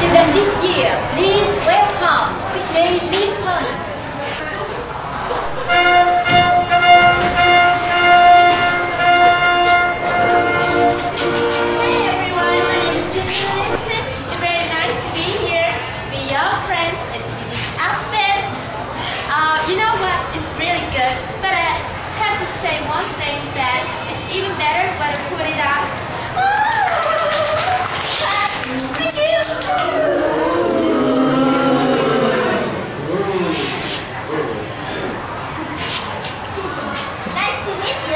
Students this year, please welcome Sydney Linton.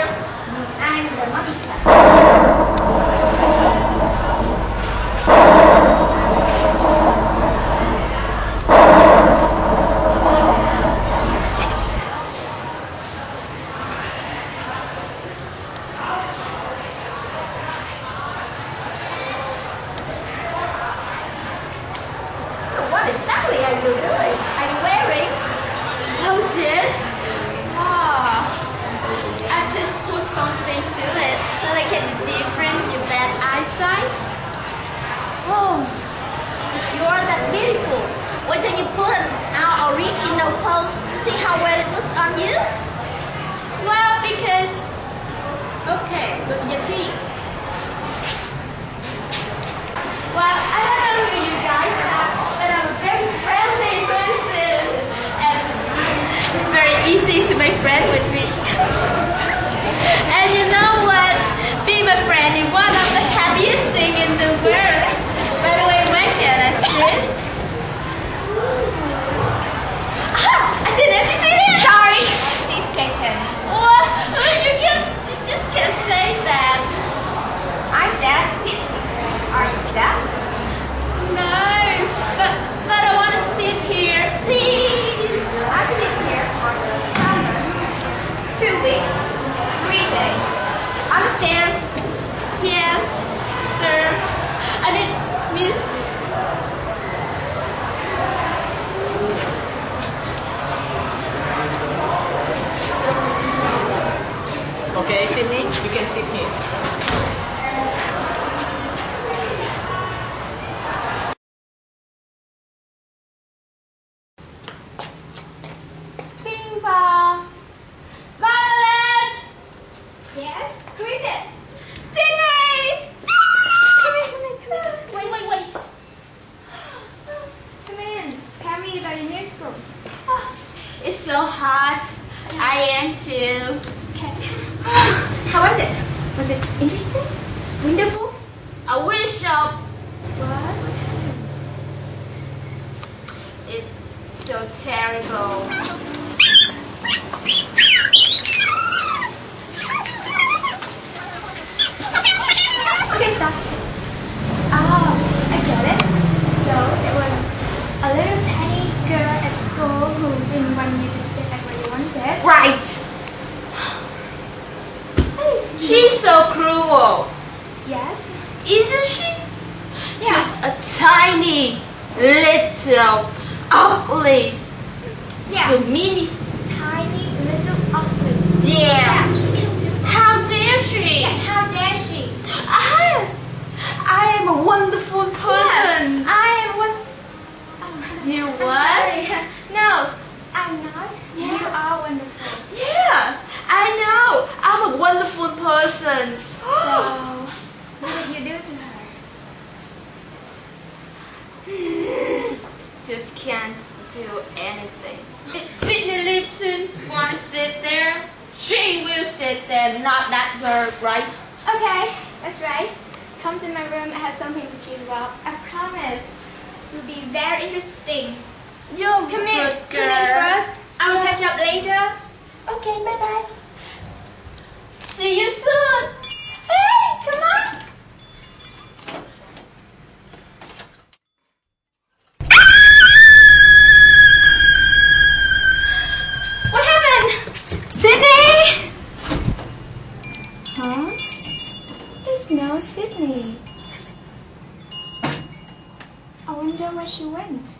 I'm the Mobita. Bad eyesight. Oh, if you are that beautiful, why don't you put on our original clothes to see how well it looks on you? Well, because Okay, look you see. Well, I don't know who you guys are, but I'm a very friendly person and very easy to make friends with me. and you know what? Being a friend is one of the happiest things in the world. By the way, when can I sit? Ah, I see Nancy see here. Sorry. Please take him. What? You just, you just can't say that. I said sit. Are you deaf? No, but but I want to sit here, please. I sit here for the common two weeks, three days. Understand? Yes, sir. I mean, miss. Okay, Sydney, you can sit here. Bing bong. Violet! Yes. Who is it? Sydney! Come in, come in, come in. Wait, wait, wait. Come in. Tell me about your new school. Oh, Oh, it's so hot. I am too. Okay. How was it? Was it interesting? Wonderful? I wish so. What? It's so terrible. Okay, stop. Oh, I get it. So there was a little tiny girl at school who didn't want you to sit at where you wanted. Right. That is She's so cruel. Yes. Isn't she? Yeah. Just a tiny, little, ugly, Yeah. so mini. Tiny little ugly. Yeah. she can do How dare she? Yeah, how dare she? I, I am a wonderful person. Yes, I am one. Oh, You I'm what? sorry. No, I'm not. You Yeah. are wonderful. Yeah, I know. I'm a wonderful So, what did you do to her? Just can't do anything. If Sydney Lipton want to sit there, she will sit there, not that girl, right? Okay, that's right. Come to my room. I have something to cheer you up. I promise to be very interesting. You're Come in. Come in first. I will catch up later. Okay, bye bye Sydney. I wonder where she went.